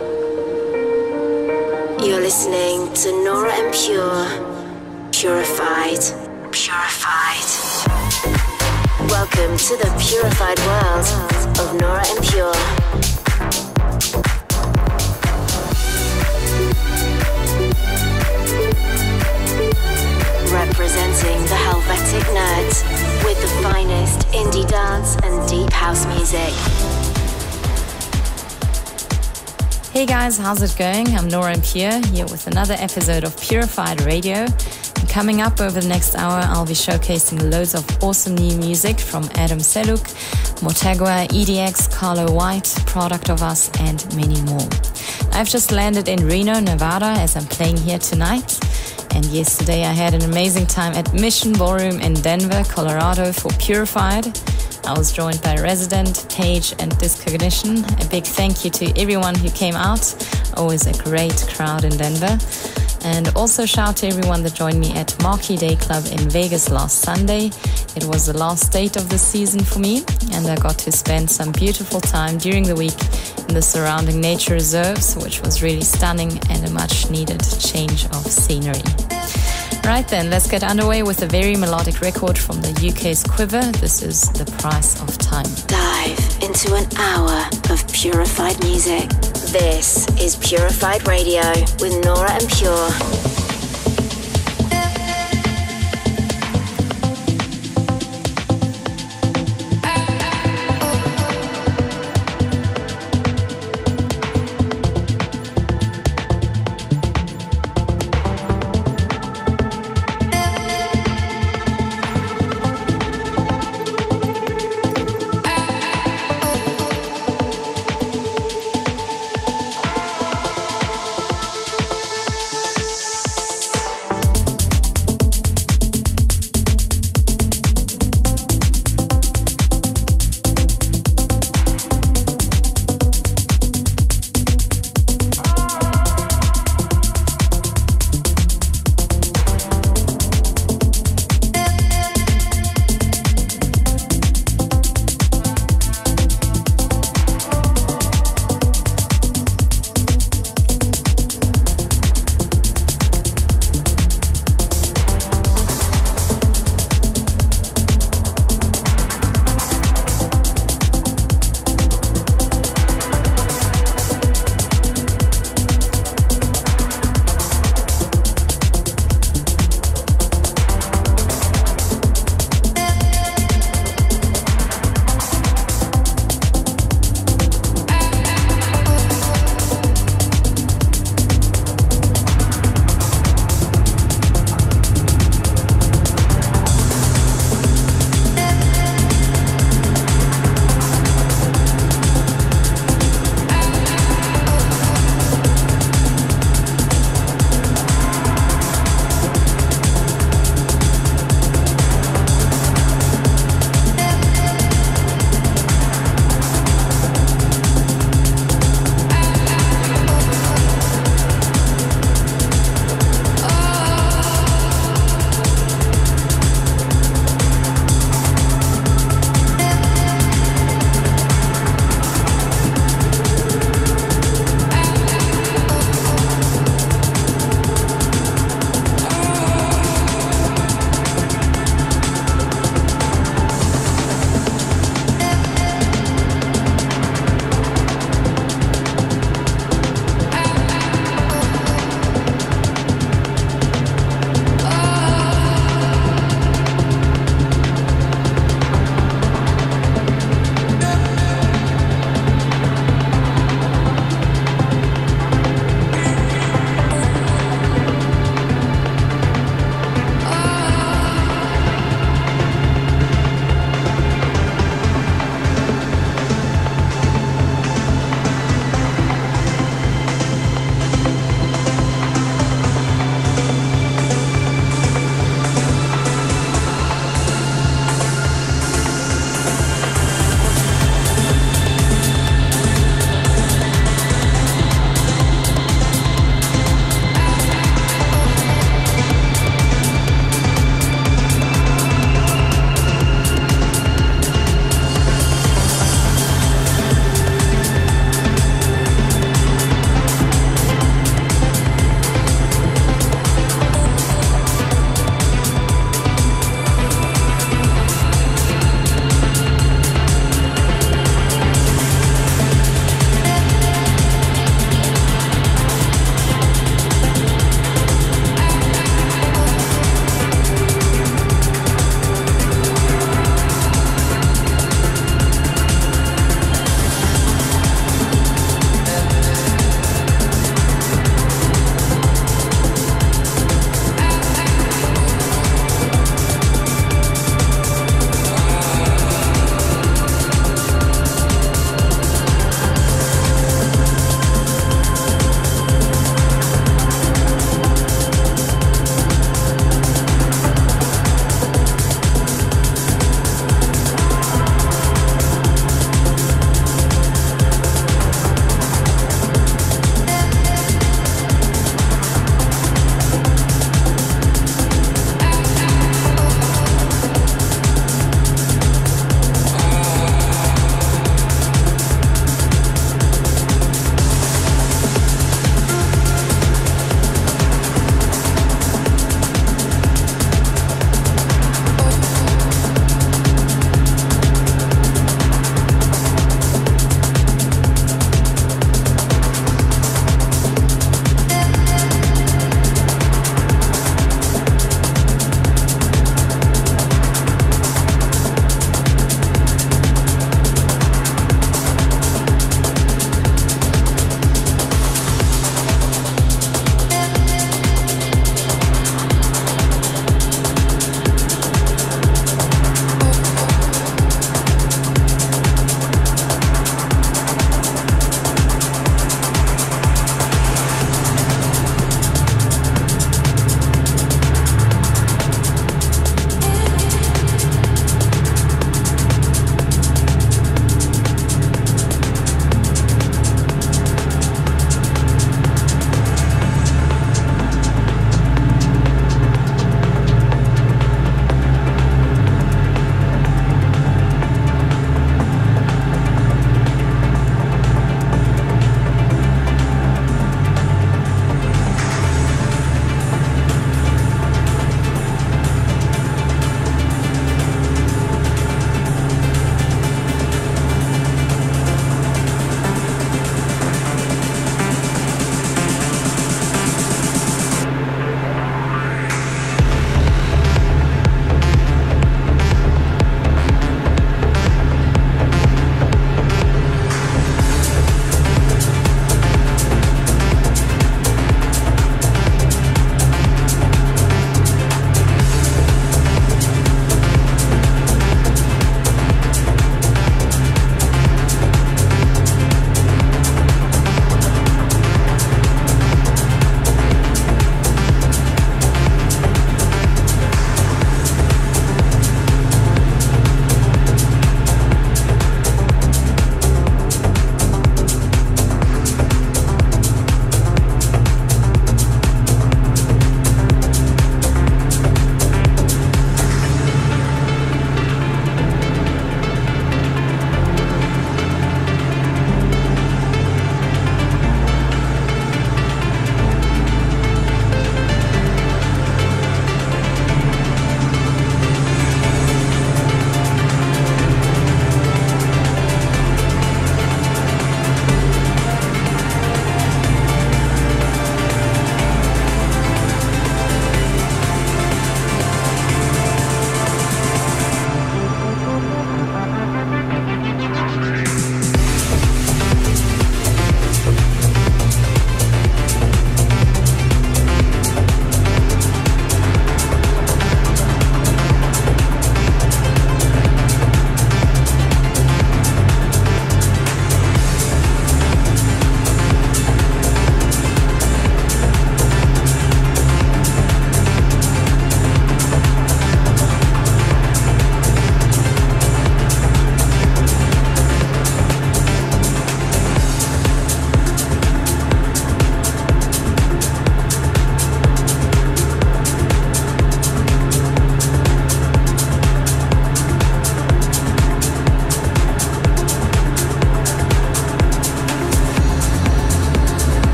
You're listening to Nora En Pure. Purified. Purified. Welcome to the purified world of Nora En Pure. representing the Helvetic Nerds with the finest indie dance and deep house music. Hey guys, how's it going? I'm Nora En Pure here with another episode of Purified Radio. And coming up over the next hour, I'll be showcasing loads of awesome new music from Adam Seluk, Motegua, EDX, Carlo White, Product of Us, and many more. I've just landed in Reno, Nevada as I'm playing here tonight. And yesterday I had an amazing time at Mission Ballroom in Denver, Colorado for Purified. I was joined by Resident, Page, and Discognition. A big thank you to everyone who came out. Always a great crowd in Denver. And also shout to everyone that joined me at Marquee Day Club in Vegas last Sunday. It was the last date of the season for me, and I got to spend some beautiful time during the week in the surrounding nature reserves, which was really stunning and a much needed change of scenery. Right then, let's get underway with a very melodic record from the UK's Quivver. This is The Price of Time. Dive into an hour of purified music. This is Purified Radio with Nora En Pure.